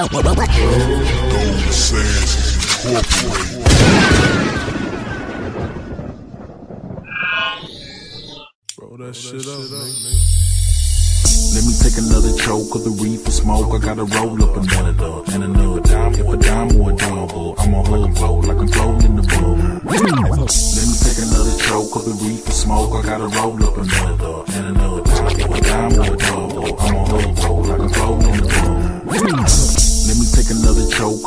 Let me take another choke of the reefer smoke. I gotta roll up another and another dime. If a dime or a double, I'm on hub roll like I'm floating in the bubble. Let me take another choke of the reefer smoke. I gotta roll up another and another dime. If a dime or a double, I'm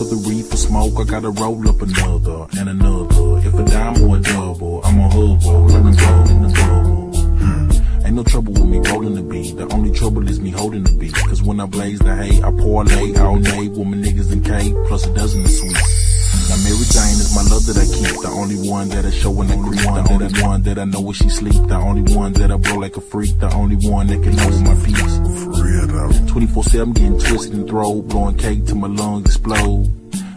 of the reefer smoke. I gotta roll up another and another. If a dime or a double, I'm on hub roll I'm floating in the bubble. Hmm. Ain't no trouble with me rolling the beat. The only trouble is me holding the beat. Cause when I blaze the hay, I parlay all day with my niggas in K, plus a dozen of sweets. Now Mary Jane is my love that I keep. The only one that I show when I creep. The only one that I know when she sleep. The only one that I blow like a freak. The only one that can hold my peace. For real though. 24-7 getting twisted and throw. Blowing cake till my lungs explode.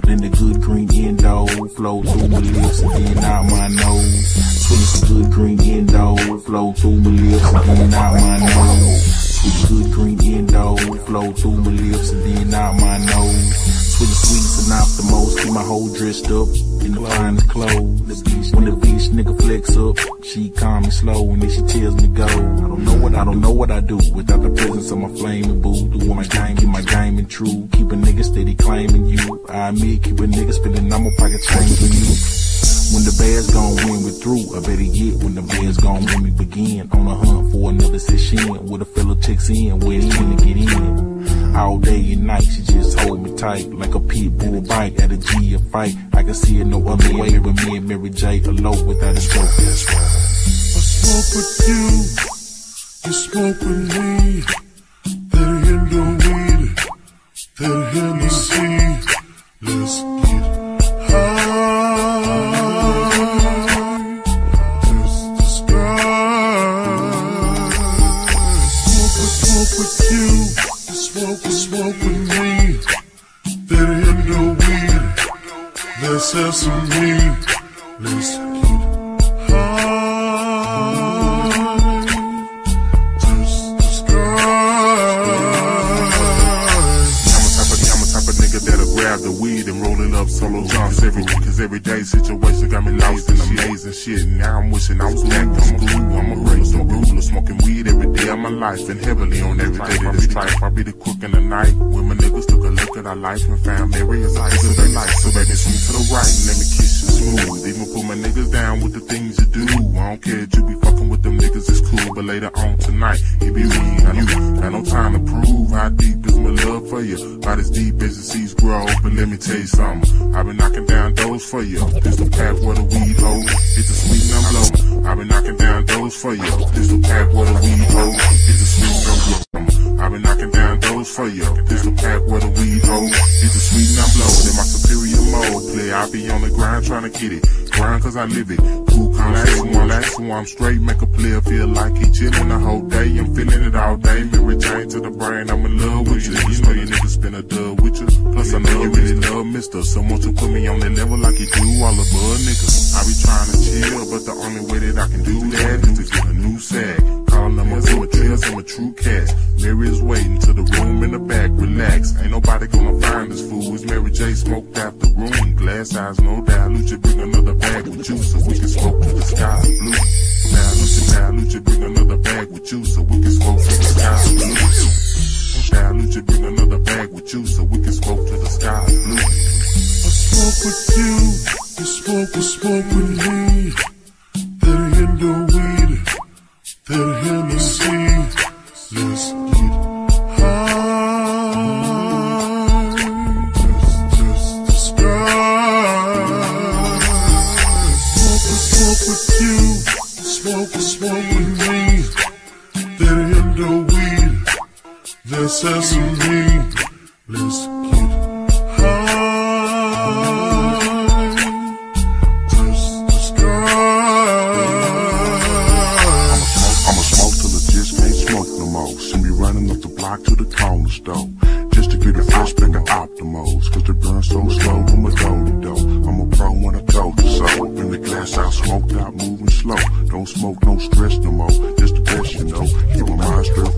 Then the good green endo flow through my lips and then out my nose. Sweet some good green endo flow through my lips and then out my nose. Sweet good green endo flow through my lips and then out my nose. Sweet sweets and off the most, keep my whole dressed up in the finest clothes. When the bitch nigga flex up, she calm and slow and then she tells me go. I don't know what I don't know what I do without the presence of my flaming boo. Do my game, keep my game and true. Keep a nigga steady claiming you. I admit, keep a nigga spending on my pocket change for you. When the bears gon' win we through, I better yet when the bears gon' win we begin. On a hunt for another session with a fellow checks in, waiting to get in. All day and night, she just hold me tight like a pit bull bite at a G a fight. I can see it no other way when me and Mary J alone without a joke. That's right. I smoke with you, you smoke with me. That Indo weed, that Hennessy. Let's Let's get high. The weed and roll it up solo Cause every, cause every day situation got me lost in amazing shit. Now I'm wishing I was back in school. I'm a ruler, some ruler, smoking weed every day of my life and heavily on every day of this life. I be the crook in the night. When my niggas took a look at our life and found Mary is like to their life. So baby, swing to the right and let me you smooth. Even put my niggas down with the things you do. I don't care if you be fucking with them niggas, it's cool. But later on tonight, it be me and you. Got no time to prove how deep is my love for you. About as deep as the seas grow. But let me tell you something. I've been knocking down doors for you. This the path where the weed go. It's a sweet and I'm blow. I've been knocking down doors for you. This the path where the weed go. It's a sweet and I'm blow. I've been knocking down doors for you. This the path where the weed go. It's a sweet and I'm blow. In my superior mode, play. I be on the grind trying to get it. Grind cause I live it. Cool conversation, one last one. I'm straight, make a player feel like he chillin' the whole day. I'm feeling it all day. Jane to the brain, I'm in love with you. You know your niggas spin a dub with you. Plus I know you really love Mister. So won't put me on that level like you do all above niggas. I be trying to chill, but the only way that I can do that is to get a new sack. Trails, I'm a true cat. Mary is waiting to the room in the back, relax. Ain't nobody gonna find this fool. It's Mary J smoked out the room. Glass eyes, no doubt. Lucci bring another bag with you so we can smoke to the sky blue. Now Lucci, now Lucci bring another bag with you so we can smoke to the sky blue. Now Lucci bring another bag with you so we can smoke to the sky blue. I smoke with you, you smoke with, smoke with me. Let's get high. Touch the sky. I'ma smoke till I just can't smoke no more. See me running up the block to the corner store. Just to get a fresh pack of Optimos. Cause they burn so slow from a donut dough. I'm a pro when I told you so. In the glass out, smoked out, moving slow. Don't smoke, no stress no more. Just the best you know. Keep my mind stir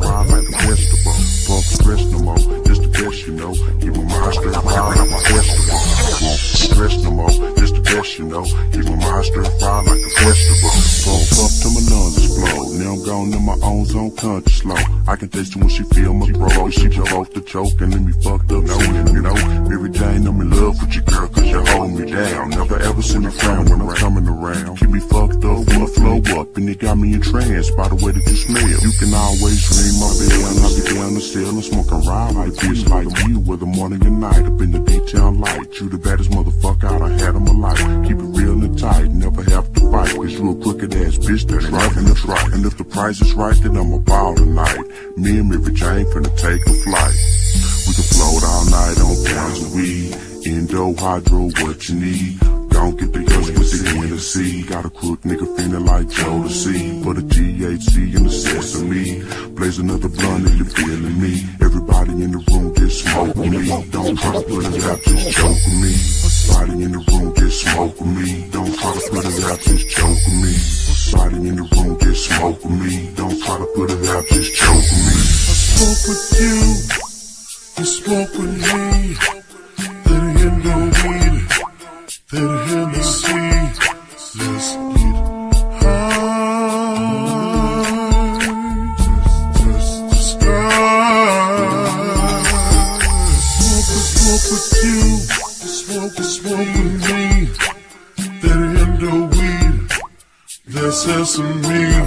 tongue too slow. I can taste it when she feel my throat. She jumped off the choke and let me fucked up. No, you know, Mary Jane, I'm in love with you, girl, you hold me down. Never ever see me frown when I'm coming around. Keep me fucked up when I flow up, and it got me in trance by the way that you smell. You can always dream my bed, and I'll be down the cell and smoking ride like bitch like you the morning and night up in the detail light. You the baddest motherfucker out I had in my life. Keep it real and tight, never have to fight, cause you a crooked ass bitch that's right and right. And if the price is right, then I'm a ball tonight. Me and Mary Jane finna take a flight. We can float all night on pounds of weed. Indo, hydro, what you need. Don't get the guts with the Hennessy. Got a crook nigga feeling like Jodeci. For the THC in the sesame. Blaze another blunt if you feeling me. Everybody in the room get smoking me. Don't try to put it out, just choke me. Everybody in the room get smoking me. Don't try to put it out, just choke me. Everybody in the room get smoking me. Don't try to put it out, just choke me. I smoke with you, you smoke with me. That Hennessy. Let's get high. Touch the sky. Smoke smoke you, smoke smoke me. That weed,